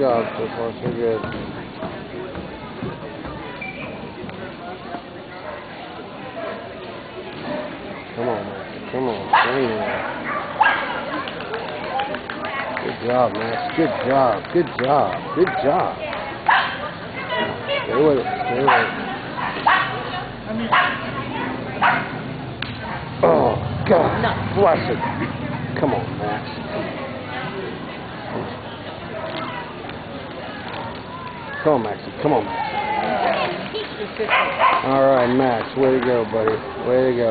job so far, so good. Come on, Max. Come on. Swing Good job, Max. Good job. Good job. Good job. Stay with it. Stay with it. Oh, God. Bless it. Come on, Max. Come on, Maxie. Come on, Maxie. All right, Max. Way to go, buddy. Way to go.